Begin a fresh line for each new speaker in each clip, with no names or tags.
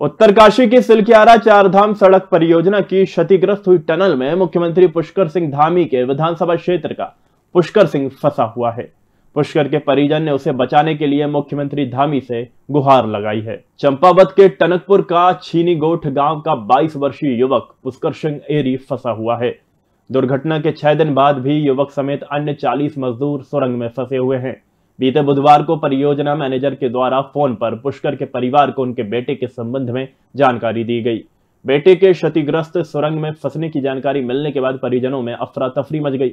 उत्तरकाशी की सिलकियारा चारधाम सड़क परियोजना की क्षतिग्रस्त हुई टनल में मुख्यमंत्री पुष्कर सिंह धामी के विधानसभा क्षेत्र का पुष्कर सिंह फंसा हुआ है। पुष्कर के परिजन ने उसे बचाने के लिए मुख्यमंत्री धामी से गुहार लगाई है। चंपावत के टनकपुर का छीनी गोठ गाँव का 22 वर्षीय युवक पुष्कर सिंह एरी फंसा हुआ है। दुर्घटना के छह दिन बाद भी युवक समेत अन्य 40 मजदूर सुरंग में फंसे हुए हैं। बीते बुधवार को परियोजना मैनेजर के द्वारा फ़ोन पर पुष्कर के परिवार को उनके बेटे के संबंध में जानकारी दी गई। बेटे के क्षतिग्रस्त सुरंग में फंसने की जानकारी मिलने के बाद परिजनों में अफरा तफरी मच गई।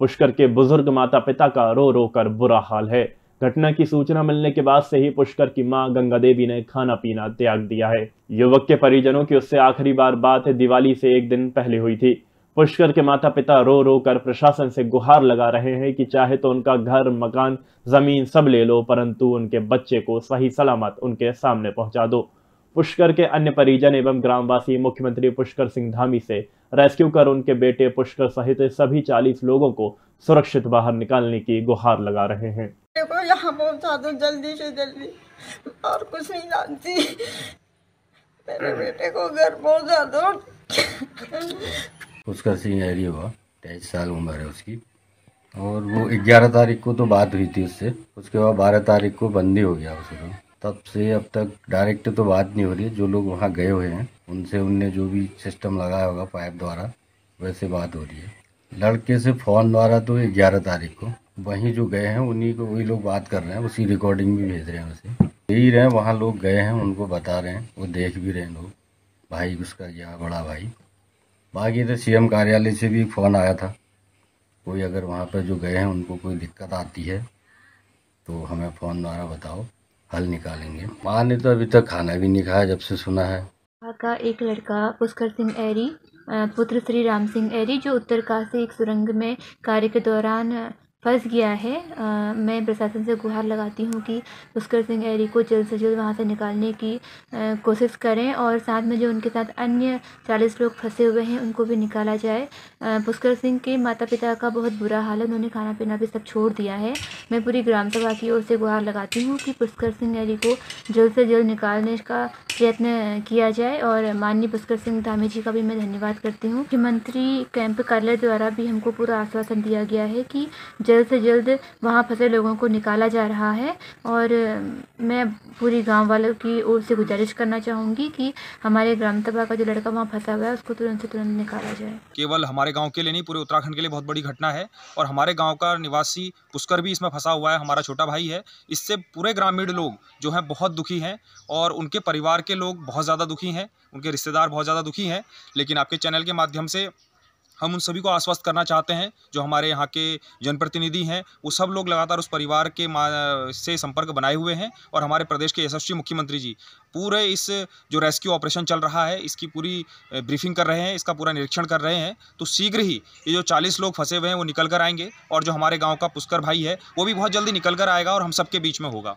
पुष्कर के बुज़ुर्ग माता पिता का रो रो कर बुरा हाल है। घटना की सूचना मिलने के बाद से ही पुष्कर की माँ गंगा देवी ने खाना पीना त्याग दिया है। युवक के परिजनों की उससे आखिरी बार बात दिवाली से एक दिन पहले हुई थी। पुष्कर के माता पिता रो रो कर प्रशासन से गुहार लगा रहे हैं कि चाहे तो उनका घर, मकान, ज़मीन सब ले लो, परंतु उनके बच्चे को सही सलामत उनके सामने पहुँचा दो। पुष्कर के अन्य परिजन एवं ग्रामवासी मुख्यमंत्री पुष्कर सिंह धामी से रेस्क्यू कर उनके बेटे पुष्कर सहित सभी चालीस लोगों को सुरक्षित बाहर निकालने की गुहार लगा रहे हैं।
देखो, यहाँ पहुँचा दो जल्दी से जल्दी। और कुछ नहीं जानती। मेरे बेटे को घर दो।
उसका सिंह हुआ तेईस साल उम्र है उसकी। और वो ग्यारह तारीख को तो बात हुई थी उससे। उसके बाद बारह तारीख को बंदी हो गया उसको तब से अब तक डायरेक्ट तो बात नहीं हो रही जो लोग वहाँ गए हुए हैं, उनसे उनने जो भी सिस्टम लगाया होगा पाइप द्वारा, वैसे बात हो रही है। लड़के से फ़ोन द्वारा तो ग्यारह तारीख को। वहीं जो गए हैं, उन्हीं को वही लोग बात कर रहे हैं। उसी रिकॉर्डिंग भी भेज रहे हैं उसे। यही रहे, वहाँ लोग गए हैं, उनको बता रहे हैं। वो देख भी रहे हैं लोग। भाई उसका गया बड़ा भाई। बाकी तो सीएम कार्यालय से भी फ़ोन आया था। कोई अगर वहाँ पर जो गए हैं, उनको कोई दिक्कत आती है तो हमें फ़ोन द्वारा बताओ, हल निकालेंगे। माँ ने तो अभी तक खाना भी नहीं खाया, जब से सुना है।
का एक लड़का, पुष्कर सिंह एरी पुत्र श्री राम सिंह एरी जो उत्तरकाशी एक सुरंग में कार्य के दौरान फंस गया है। आ, मैं प्रशासन से गुहार लगाती हूँ कि पुष्कर सिंह एरी को जल्द से जल्द वहाँ से निकालने की कोशिश करें और साथ में जो उनके साथ अन्य चालीस लोग फंसे हुए हैं उनको भी निकाला जाए। पुष्कर सिंह के माता पिता का बहुत बुरा हाल है। उन्होंने खाना पीना भी सब छोड़ दिया है। मैं पूरी ग्राम सभा की ओर से गुहार लगाती हूँ कि पुष्कर सिंह एरी को जल्द से जल्द निकालने का प्रयत्न किया जाए और माननीय पुष्कर सिंह धामी जी का भी मैं धन्यवाद करती हूँ। मुख्यमंत्री कैंप कार्यालय द्वारा भी हमको पूरा आश्वासन दिया गया है कि जल्द से जल्द वहाँ फंसे लोगों को निकाला जा रहा है और मैं पूरी गाँव वालों की ओर से गुजारिश करना चाहूँगी कि हमारे ग्राम सभा का जो लड़का वहाँ फंसा हुआ है, उसको तुरंत से तुरंत निकाला जाए।
केवल हमारे गाँव के लिए नहीं, पूरे उत्तराखंड के लिए बहुत बड़ी घटना है और हमारे गाँव का निवासी पुष्कर भी इसमें फंसा हुआ है, हमारा छोटा भाई है। इससे पूरे ग्रामीण लोग जो हैं बहुत दुखी हैं और उनके परिवार के लोग बहुत ज़्यादा दुखी हैं, उनके रिश्तेदार बहुत ज़्यादा दुखी हैं। लेकिन आपके चैनल के माध्यम से हम उन सभी को आश्वस्त करना चाहते हैं, जो हमारे यहाँ के जनप्रतिनिधि हैं, वो सब लोग लगातार उस परिवार के से संपर्क बनाए हुए हैं और हमारे प्रदेश के यशस्वी मुख्यमंत्री जी पूरे इस जो रेस्क्यू ऑपरेशन चल रहा है, इसकी पूरी ब्रीफिंग कर रहे हैं, इसका पूरा निरीक्षण कर रहे हैं तो शीघ्र ही ये जो चालीस लोग फंसे हुए हैं, वो निकल कर आएँगे और जो हमारे गाँव का पुष्कर भाई है, वो भी बहुत जल्दी निकल कर आएगा और हम सबके बीच में होगा।